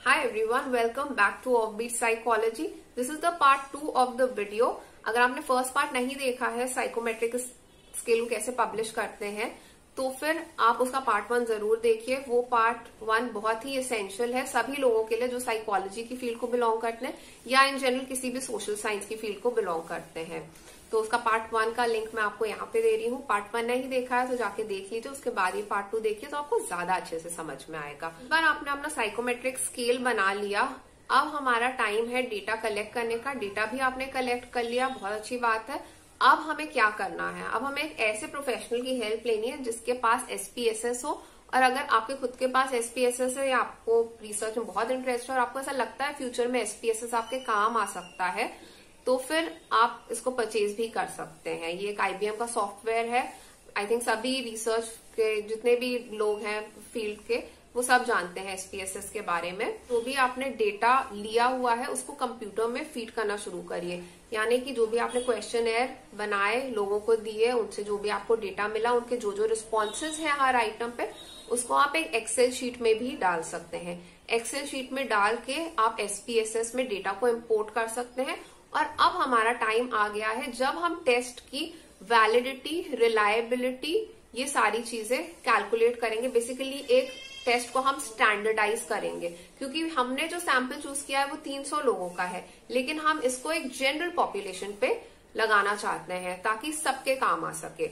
Hi everyone, welcome back to Offbeat Psychology. This is the part two of the video. अगर आपने first part नहीं देखा है psychometric scale कैसे publish करते हैं तो फिर आप उसका पार्ट वन ज़रूर देखिए वो पार्ट वन बहुत ही एसेंशियल है सभी लोगों के लिए जो साइकोलॉजी की फ़ील्ड को बिलोंग करते हैं या इन जनरल किसी भी सोशल साइंस की फ़ील्ड को बिलोंग करते हैं तो उसका पार्ट वन का लिंक मैं आपको यहाँ पे दे रही हूँ। पार्ट वन नहीं देखा है तो जाके देख लीजिए। उसके बाद ये पार्ट टू देखिए तो आपको ज़्यादा अच्छे से समझ में आएगा। बार आपने अपना साइकोमेट्रिक स्केल बना लिया। अब हमारा टाइम है डेटा कलेक्ट करने का। डेटा भी आपने कलेक्ट कर लिया। बहुत अच्छी बात है। अब हमें क्या करना है? अब हमें एक ऐसे प्रोफेशनल की हेल्प लेनी है जिसके पास एसपीएसएस हो। और अगर आपके खुद के पास एसपीएसएस है या आपको रिसर्च में बहुत इंटरेस्ट है और आपको ऐसा लगता है फ्यूचर में एसपीएसएस आपके काम आ सकता है तो फिर आप इसको परचेज भी कर सकते हैं। ये एक आईबीएम का सॉफ्टवेयर है। आई थिंक सभी रिसर्च के, जितने भी लोग हैं फ़ील्ड के, वो सब जानते हैं एसपीएसएस के बारे में। तो भी आपने डेटा लिया हुआ है, उसको कंप्यूटर में फ़ीड करना शुरू करिए। यानी कि जो भी आपने क्वेश्चन एयर बनाए, लोगों को दिए, उनसे जो भी आपको डेटा मिला, उनके जो जो रिस्पॉन्सेज है हर आइटम पे, उसको आप एक एक्सेल शीट में भी डाल सकते हैं। एक्सेल शीट में डाल के आप एसपीएसएस में डेटा को इम्पोर्ट कर सकते हैं और अब हमारा टाइम आ गया है जब हम टेस्ट की वैलिडिटी रिलायबिलिटी ये सारी चीज़ें कैलकुलेट करेंगे। बेसिकली एक टेस्ट को हम स्टैंडर्डाइज करेंगे, क्योंकि हमने जो सैंपल चूज़ किया है वो 300 लोगों का है, लेकिन हम इसको एक जनरल पॉपुलेशन पे लगाना चाहते हैं ताकि सबके काम आ सके।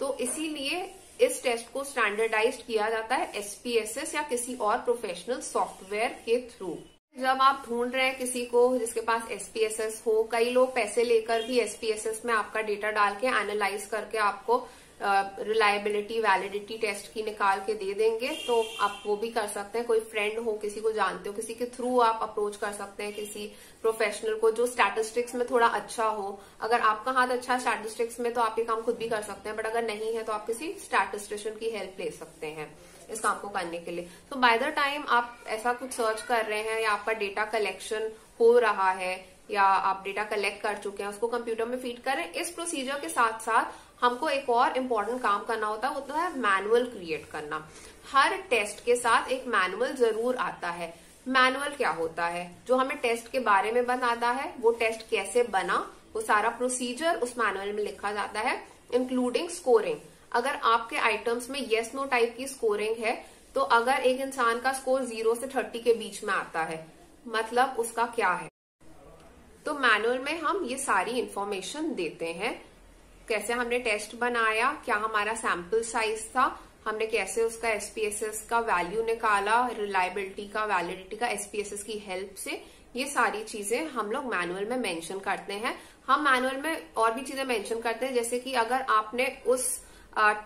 तो इसीलिए इस टेस्ट को स्टैंडर्डाइज किया जाता है एसपीएसएस या किसी और प्रोफेशनल सॉफ्टवेयर के थ्रू जब आप ढूंढ रहे हैं किसी को जिसके पास एसपीएसएस हो, कई लोग पैसे लेकर भी एसपीएसएस में आपका डेटा डाल के एनालाइज करके आपको रिलायबिलिटी वैलिडिटी टेस्ट की निकाल के दे देंगे तो आप वो भी कर सकते हैं। कोई फ्रेंड हो, किसी को जानते हो, किसी के थ्रू आप अप्रोच कर सकते हैं, किसी प्रोफेशनल को जो स्टैटिस्टिक्स में थोड़ा अच्छा हो। अगर आपका हाथ अच्छा स्टैटिस्टिक्स में तो आप ये काम खुद भी कर सकते हैं बट अगर नहीं है तो आप किसी स्टैटिस्टिशियन की हेल्प ले सकते हैं। इस काम को करने के लिए। तो बाय द टाइम आप ऐसा कुछ सर्च कर रहे हैं या आपका डेटा कलेक्शन हो रहा है या आप डेटा कलेक्ट कर चुके हैं, उसको कंप्यूटर में फ़ीड करें, इस प्रोसीजर के साथ साथ हमको एक और इम्पोर्टेंट काम करना होता है, वो तो है मैनुअल क्रिएट करना। हर टेस्ट के साथ एक मैनुअल ज़रूर आता है। मैनुअल क्या होता है? जो हमें टेस्ट के बारे में बताता है, वो टेस्ट कैसे बना, वो सारा प्रोसीजर उस मैनुअल में लिखा जाता है इंक्लूडिंग स्कोरिंग अगर आपके आइटम्स में येस नो टाइप की स्कोरिंग है तो अगर एक इंसान का स्कोर ज़ीरो से थर्टी के बीच में आता है मतलब उसका क्या है? तो मैनुअल में हम ये सारी इंफॉर्मेशन देते हैं। कैसे हमने टेस्ट बनाया, क्या हमारा सैंपल साइज़ था, हमने कैसे उसका एसपीएसएस का वैल्यू निकाला रिलायबिलिटी का वैलिडिटी का एसपीएसएस की हेल्प से, ये सारी चीज़ें हम लोग मैनुअल में मेंशन करते हैं। हम मैनुअल में और भी चीज़ें मेंशन करते हैं, जैसे कि अगर आपने उस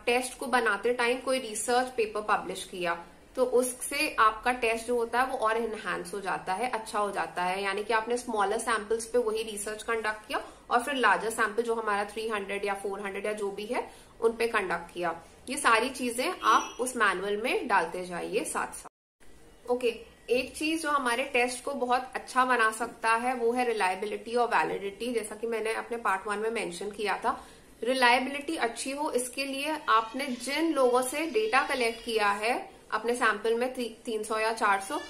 टेस्ट को बनाते टाइम कोई रिसर्च पेपर पब्लिश किया तो उससे आपका टेस्ट जो होता है वो और इनहेंस हो जाता है अच्छा हो जाता है। यानी कि आपने स्मॉलर सैंपल्स पे वही रिसर्च कंडक्ट किया और फिर लार्जर सैंपल जो हमारा 300 या 400 या जो भी है, उन पे कंडक्ट किया। ये सारी चीज़ें आप उस मैनुअल में डालते जाइए साथ साथ। ओके एक चीज़ जो हमारे टेस्ट को बहुत अच्छा बना सकता है, वो है रिलायबिलिटी और वैलिडिटी जैसा कि मैंने अपने पार्ट वन में मेंशन किया था रिलायबिलिटी अच्छी हो, इसके लिए आपने जिन लोगों से डेटा कलेक्ट किया है, अपने सैंपल में तीन सौ या चार सौ,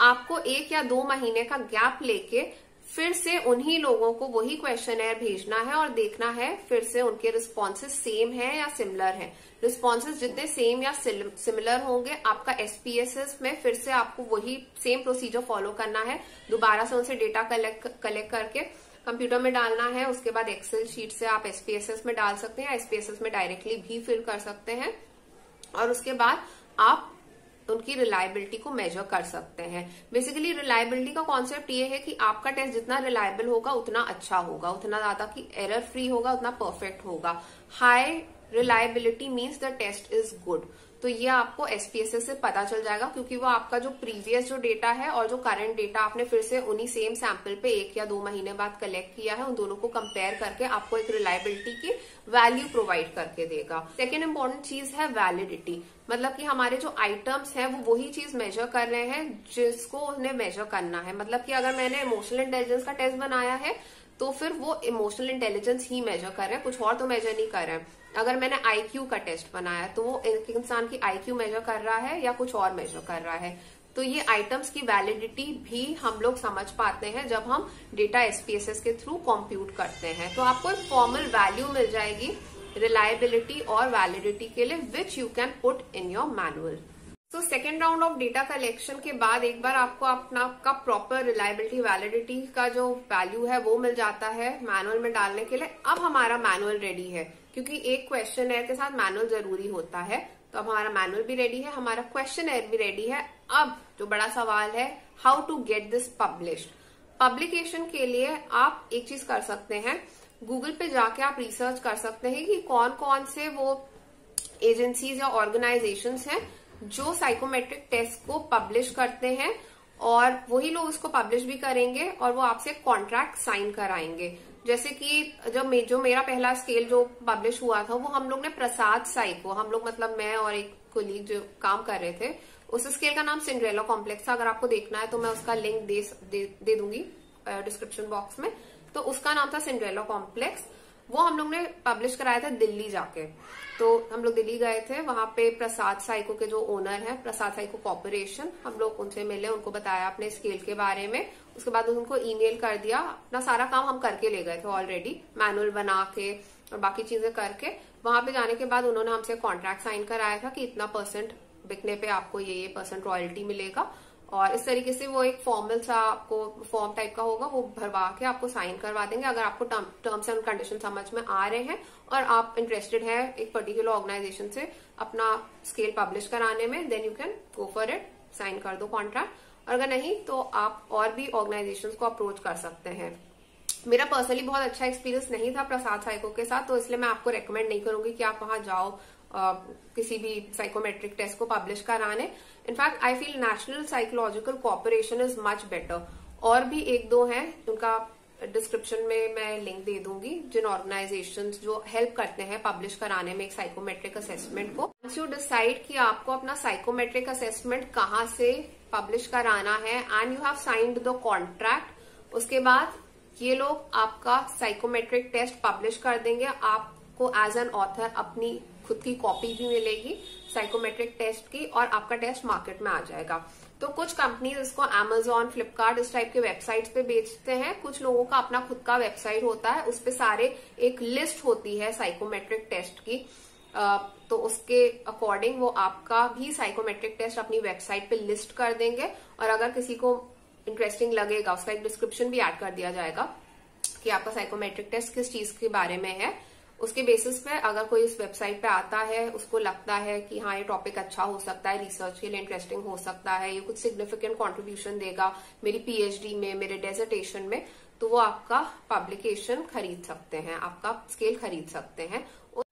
आपको एक या दो महीने का गैप लेके फिर से उन्हीं लोगों को वही क्वेश्चन भेजना है और देखना है फिर से उनके रिस्पॉन्सेज सेम है या सिमिलर है। रिस्पॉन्सेज जितने सेम या सिमिलर होंगे, आपका एसपीएसएस में फिर से आपको वही सेम प्रोसीजर फॉलो करना है। दोबारा से उनसे डेटा कलेक्ट कलेक्ट करके कंप्यूटर में डालना है, उसके बाद एक्सेल शीट से आप एसपीएसएस में डाल सकते हैं एसपीएसएस में डायरेक्टली भी फिल कर सकते हैं। और उसके बाद आप उनकी रिलायबिलिटी को मेजर कर सकते हैं। बेसिकली रिलायबिलिटी का कॉन्सेप्ट ये है कि आपका टेस्ट जितना रिलायबल होगा, उतना अच्छा होगा। उतना ज़्यादा कि एरर फ्री होगा, उतना परफेक्ट होगा। High reliability means the test is good तो ये आपको एसपीएसएस से पता चल जाएगा, क्योंकि वो आपका जो प्रीवियस जो डेटा है और जो करंट डेटा आपने फिर से उन्हीं सेम सैंपल पे एक या दो महीने बाद कलेक्ट किया है, उन दोनों को कंपेयर करके आपको एक रिलायबिलिटी की वैल्यू प्रोवाइड करके देगा। सेकेंड इंपॉर्टेंट चीज़ है वैलिडिटी मतलब कि हमारे जो आइटम्स हैं, वो वही चीज़ मेजर कर रहे हैं जिसको उन्हें मेजर करना है। मतलब कि अगर मैंने इमोशनल इंटेलिजेंस का टेस्ट बनाया है तो फिर वो इमोशनल इंटेलिजेंस ही मेजर कर रहे हैं, कुछ और तो मेजर नहीं कर रहे हैं। अगर मैंने आईक्यू का टेस्ट बनाया तो वो इंसान की आईक्यू मेजर कर रहा है या कुछ और मेजर कर रहा है? तो ये आइटम्स की वैलिडिटी भी हम लोग समझ पाते हैं जब हम डेटा एसपीएसएस के थ्रू कॉम्प्यूट करते हैं। तो आपको एक फॉर्मल वैल्यू मिल जाएगी रिलायबिलिटी और वैलिडिटी के लिए which you can put in your manual तो second round of data collection के बाद एक बार आपको अपना का प्रॉपर रिलायबिलिटी वैलिडिटी का जो वैल्यू है, वो मिल जाता है मैनुअल में डालने के लिए। अब हमारा मैनुअल रेडी है, क्योंकि एक क्वेश्चन एयर के साथ मैनुअल ज़रूरी होता है। तो अब हमारा मैनुअल भी रेडी है, हमारा क्वेश्चन एयर भी रेडी है। अब जो बड़ा सवाल है how to get this publish publication के लिए आप एक चीज़ कर सकते हैं। गूगल पे जाके आप रिसर्च कर सकते हैं कि कौन कौन से वो एजेंसीज या ऑर्गेनाइजेशन हैं जो साइकोमेट्रिक टेस्ट को पब्लिश करते हैं और वही लोग उसको पब्लिश भी करेंगे और वो आपसे कॉन्ट्रैक्ट साइन कराएँगे। जैसे कि जब मे, जो मेरा पहला स्केल जो पब्लिश हुआ था वो हम लोग ने प्रसाद साई को हम लोग मतलब मैं और एक कोलीग जो काम कर रहे थे उस स्केल का नाम सिंड्रेला कॉम्प्लेक्स था। अगर आपको देखना है तो मैं उसका लिंक दे, दे, दे दूँगी डिस्क्रिप्शन बॉक्स में। तो उसका नाम था सिंड्रेला कॉम्प्लेक्स वो हम लोग ने पब्लिश कराया था दिल्ली जाके। तो हम लोग दिल्ली गए थे, वहाँ पे प्रसाद साइको के जो ओनर है, प्रसाद साइको कॉपोरेशन हम लोग उनसे मिले, उनको बताया अपने स्केल के बारे में। उसके बाद उनको ईमेल कर दिया, अपना सारा काम हम करके ले गए थे ऑलरेडी मैनुअल बना के और बाकी चीज़ें करके। वहाँ पे जाने के बाद उन्होंने हमसे कॉन्ट्रैक्ट साइन कराया था कि इतना परसेंट बिकने पे आपको ये ये परसेंट रॉयल्टी मिलेगा। और इस तरीके से वो एक फॉर्मल सा आपको फॉर्म टाइप का होगा, वो भरवा के आपको साइन करवा देंगे। अगर आपको टर्म्स एंड कंडीशन समझ में आ रहे हैं और आप इंटरेस्टेड है एक पर्टिकुलर ऑर्गेनाइजेशन से अपना स्केल पब्लिश कराने में then you can go for it sign कर दो कॉन्ट्रैक्ट अगर नहीं तो आप और भी ऑर्गेनाइजेशन को अप्रोच कर सकते हैं। मेरा पर्सनली बहुत अच्छा एक्सपीरियंस नहीं था प्रसाद साइको के साथ तो इसलिए मैं आपको रेकमेंड नहीं करूँगी कि आप वहाँ जाओ। किसी भी साइकोमेट्रिक टेस्ट को पब्लिश कराने. In fact I feel national psychological corporation is much better और भी एक दो हैं, उनका डिस्क्रिप्शन में मैं लिंक दे दूँगी, जिन ऑर्गेनाइजेशन जो हेल्प करते हैं पब्लिश कराने में एक साइकोमेट्रिक असेसमेंट को. वंस यू डिसाइड कि आपको अपना साइकोमेट्रिक असेसमेंट कहाँ से पब्लिश कराना है and you have signed the contract उसके बाद ये लोग आपका साइकोमेट्रिक टेस्ट पब्लिश कर देंगे. आपको एज एन ऑथर अपनी खुद की कॉपी भी मिलेगी साइकोमेट्रिक टेस्ट की, और आपका टेस्ट मार्केट में आ जाएगा। तो कुछ कंपनीज़ इसको एमेजोन फ्लिपकार्ट इस टाइप के वेबसाइट्स पे बेचते हैं। कुछ लोगों का अपना खुद का वेबसाइट होता है, उस पर सारे एक लिस्ट होती है साइकोमेट्रिक टेस्ट की। तो उसके अकॉर्डिंग वो आपका भी साइकोमेट्रिक टेस्ट अपनी वेबसाइट पे लिस्ट कर देंगे, और अगर किसी को इंटरेस्टिंग लगेगा, उसका एक डिस्क्रिप्शन भी ऐड कर दिया जाएगा कि आपका साइकोमेट्रिक टेस्ट किस चीज़ के बारे में है। उसके बेसिस पे अगर कोई इस वेबसाइट पे आता है, उसको लगता है कि हाँ ये टॉपिक अच्छा हो सकता है रिसर्च के लिए इंटरेस्टिंग हो सकता है, ये कुछ सिग्निफिकेंट कंट्रीब्यूशन देगा मेरी पीएचडी में, मेरे डेजर्टेशन में तो वो आपका पब्लिकेशन खरीद सकते हैं, आपका स्केल खरीद सकते हैं।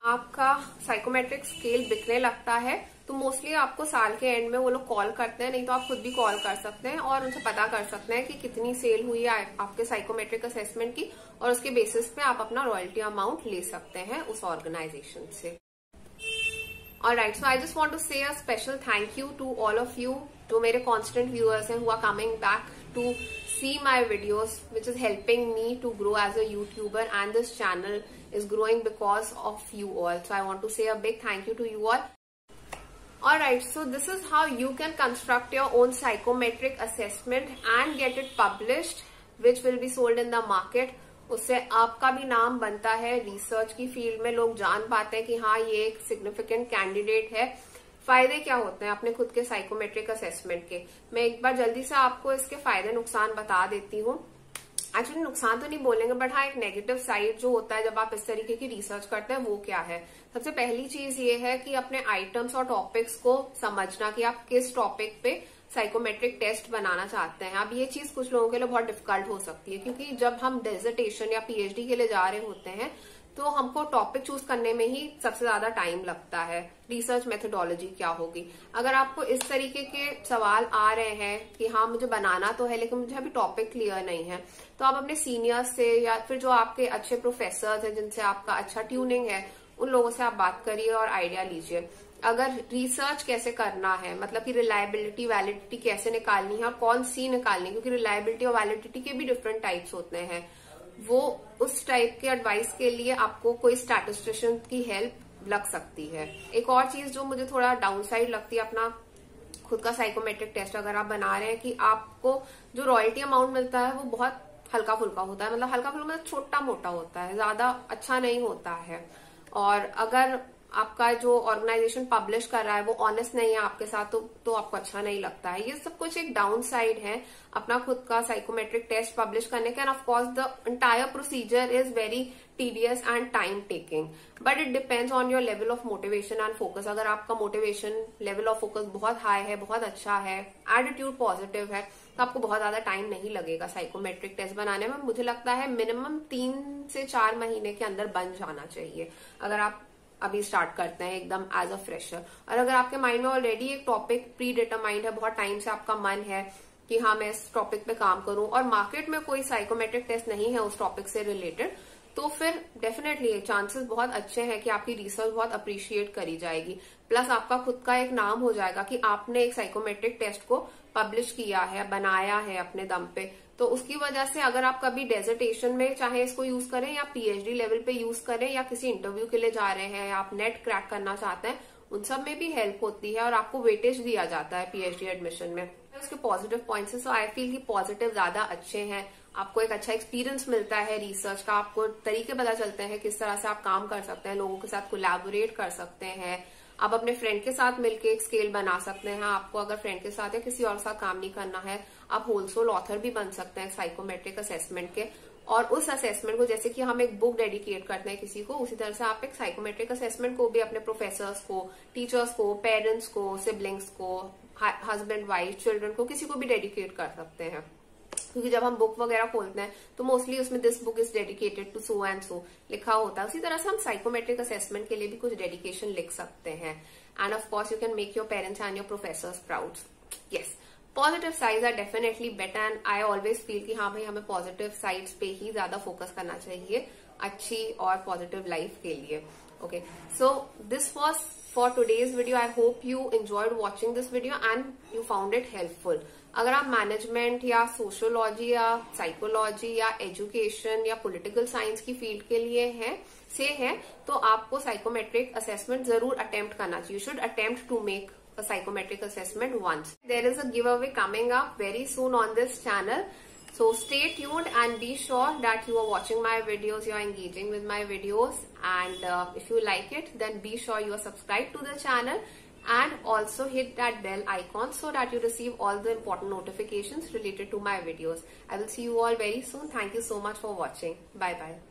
आपका साइकोमेट्रिक स्केल बिकने लगता है तो मोस्टली आपको साल के एंड में वो लोग कॉल करते हैं, नहीं तो आप खुद भी कॉल कर सकते हैं और उनसे पता कर सकते हैं कि कितनी सेल हुई है आपके साइकोमेट्रिक असेसमेंट की और उसके बेसिस पे आप अपना रॉयल्टी अमाउंट ले सकते हैं उस ऑर्गेनाइजेशन से। और right so I just want to say a special thank you to all of you जो मेरे कॉन्स्टेंट व्यूअर्स हैं हुआ coming back to see my videos which is helping me to grow as a YouTuber and this channel. Is growing because of you all. So I want to say a big thank you to you all. Alright, so this is how you can construct your own psychometric assessment and get it published which will be sold in the market. उससे आपका भी नाम बनता है research की field में लोग जान पाते हैं कि हाँ ये एक सिग्निफिकेंट कैंडिडेट है फ़ायदे क्या होते हैं अपने खुद के साइकोमेट्रिक असेसमेंट के मैं एक बार जल्दी से आपको इसके फ़ायदे नुकसान बता देती हूँ एक्चुअली नुकसान तो नहीं बोलेंगे बट हाँ एक नेगेटिव साइड जो होता है जब आप इस तरीके की रिसर्च करते हैं, वो क्या है? सबसे पहली चीज़ ये है कि अपने आइटम्स और टॉपिक्स को समझना कि आप किस टॉपिक पे साइकोमेट्रिक टेस्ट बनाना चाहते हैं। अब ये चीज़ कुछ लोगों के लिए बहुत डिफ़िकल्ट हो सकती है, क्योंकि जब हम डेजर्टेशन या पीएचडी के लिए जा रहे होते हैं तो हमको टॉपिक चूज़ करने में ही सबसे ज़्यादा टाइम लगता है। रिसर्च मेथोडोलॉजी क्या होगी? अगर आपको इस तरीके के सवाल आ रहे हैं कि हाँ मुझे बनाना तो है, लेकिन मुझे अभी टॉपिक क्लियर नहीं है तो आप अपने सीनियर्स से या फिर जो आपके अच्छे प्रोफेसर हैं, जिनसे आपका अच्छा ट्यूनिंग है, उन लोगों से आप बात करिए और आइडिया लीजिए। अगर रिसर्च कैसे करना है मतलब कि रिलायबिलिटी वैलिडिटी कैसे निकालनी है और कौन सी निकालनी है, क्योंकि रिलायबिलिटी और वैलिडिटी के भी डिफरेंट टाइप्स होते हैं। वो उस टाइप के एडवाइस के लिए आपको कोई स्टैटिस्टिशियन की हेल्प लग सकती है। एक और चीज़ जो मुझे थोड़ा डाउन साइड लगती है अपना खुद का साइकोमेट्रिक टेस्ट अगर आप बना रहे हैं कि आपको जो रॉयल्टी अमाउंट मिलता है वो बहुत हल्का फुल्का होता है। मतलब हल्का फुल्का मतलब छोटा मोटा होता है, ज़्यादा अच्छा नहीं होता है। और अगर आपका जो ऑर्गेनाइजेशन पब्लिश कर रहा है वो ऑनेस्ट नहीं है आपके साथ तो, तो आपको अच्छा नहीं लगता है। ये सब कुछ एक डाउन साइड है अपना खुद का साइकोमेट्रिक टेस्ट पब्लिश करने का। And of course the entire procedure is very tedious and time taking but it depends on your level of motivation and focus अगर आपका मोटिवेशन लेवल ऑफ़ फोकस बहुत high है बहुत अच्छा है एटीट्यूड पॉजिटिव है तो आपको बहुत ज़्यादा टाइम नहीं लगेगा साइकोमेट्रिक टेस्ट बनाने में। मुझे लगता है मिनिमम तीन से चार महीने के अंदर बन जाना चाहिए। अगर आप अभी स्टार्ट करते हैं एकदम एज अ फ्रेशर और अगर आपके माइंड में ऑलरेडी एक टॉपिक प्री डिटरमाइंड है, बहुत टाइम से आपका मन है कि हाँ मैं इस टॉपिक पे काम करूँ, और मार्केट में कोई साइकोमेट्रिक टेस्ट नहीं है उस टॉपिक से रिलेटेड तो फिर डेफिनेटली चांसेस बहुत अच्छे हैं कि आपकी रिसर्च बहुत अप्रिशिएट करी जाएगी। प्लस आपका खुद का एक नाम हो जाएगा कि आपने एक साइकोमेट्रिक टेस्ट को पब्लिश किया है, बनाया है अपने दम पे। तो उसकी वजह से अगर आप कभी डेजर्टेशन में चाहे इसको यूज़ करें या पीएचडी लेवल पे यूज़ करें या किसी इंटरव्यू के लिए जा रहे हैं या आप नेट क्रैक करना चाहते हैं, उन सब में भी हेल्प होती है और आपको वेटेज दिया जाता है पीएचडी एडमिशन में। उसके पॉजिटिव पॉइंट्स है सो आई फील की पॉजिटिव ज़्यादा अच्छे हैं। आपको एक अच्छा एक्सपीरियंस मिलता है रिसर्च का, आपको तरीके पता चलते हैं किस तरह से आप काम कर सकते हैं, लोगों के साथ कोलैबोरेट कर सकते हैं। आप अपने फ्रेंड के साथ मिलकर एक स्केल बना सकते हैं। आपको अगर फ्रेंड के साथ या किसी और साथ काम नहीं करना है आप होलसेल ऑथर भी बन सकते हैं साइकोमेट्रिक असेसमेंट के। और उस असेसमेंट को जैसे कि हम एक बुक डेडिकेट करते हैं किसी को, उसी तरह से आप एक साइकोमेट्रिक असेसमेंट को भी अपने प्रोफेसर्स को टीचर्स को पेरेंट्स को सिबलिंग्स को हस्बैंड वाइफ चिल्ड्रन को किसी को भी डेडिकेट कर सकते हैं। क्योंकि जब हम बुक वगैरह खोलते हैं तो मोस्टली उसमें this book is dedicated to so and so लिखा होता है। उसी तरह से हम साइकोमेट्रिक असेसमेंट के लिए भी कुछ डेडिकेशन लिख सकते हैं। And of course you can make your parents and your professors proud yes positive side are definitely better and I always feel कि हाँ भाई, हमें पॉजिटिव साइड्स पे ही ज़्यादा फोकस करना चाहिए अच्छी और पॉजिटिव लाइफ के लिए okay so this was for today's video I hope you enjoyed watching this video and you found it helpful अगर आप मैनेजमेंट या सोशोलॉजी या साइकोलॉजी या एजुकेशन या पॉलिटिकल साइंस की फ़ील्ड के लिए है, से है तो आपको साइकोमेट्रिक असेसमेंट ज़रूर अटेम्प्ट करना चाहिए। You should attempt to make a psychometric assessment once. There is a giveaway coming up very soon on this channel. So stay tuned and be sure that you are watching my videos, you are engaging with my videos and uh, if you like it then be sure you are subscribed to the channel and also hit that bell icon so that you receive all the important notifications related to my videos. I will see you all very soon. Thank you so much for watching. Bye bye.